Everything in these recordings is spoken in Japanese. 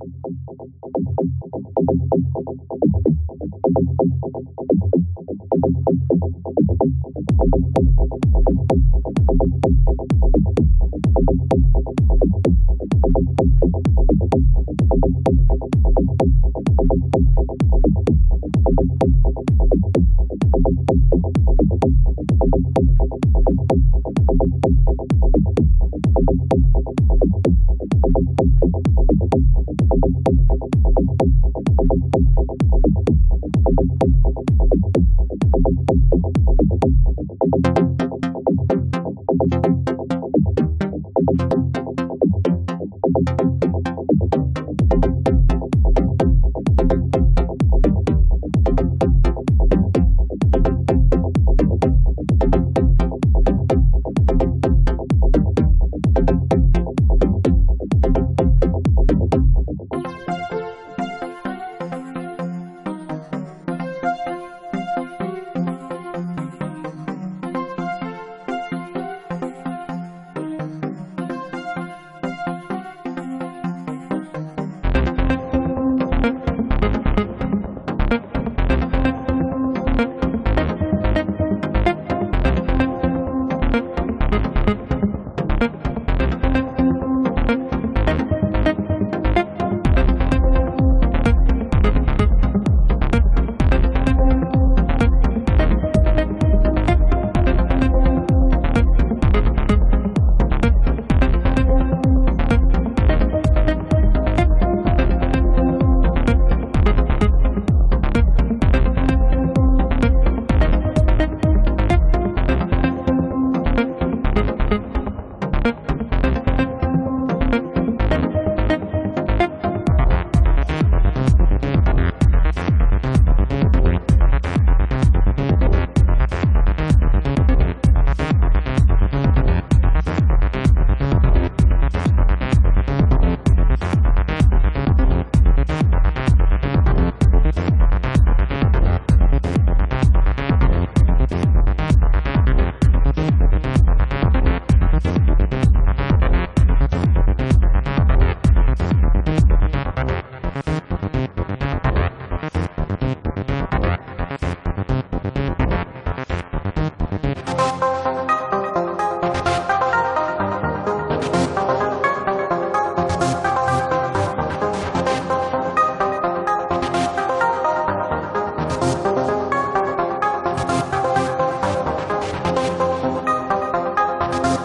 Thank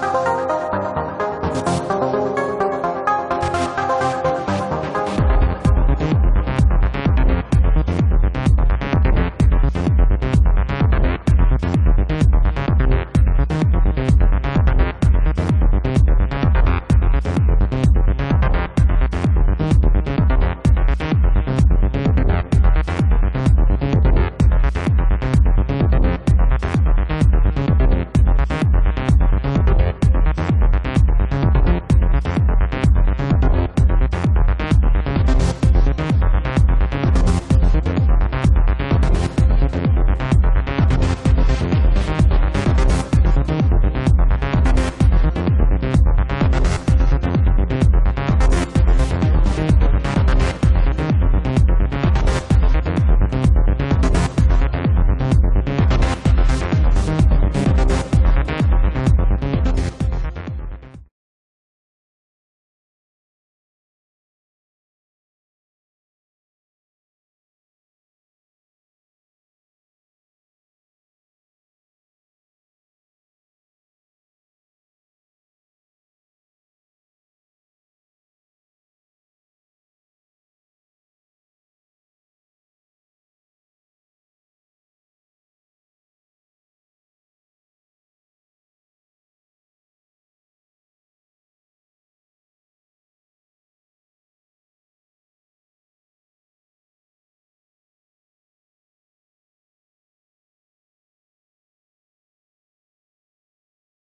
Bye.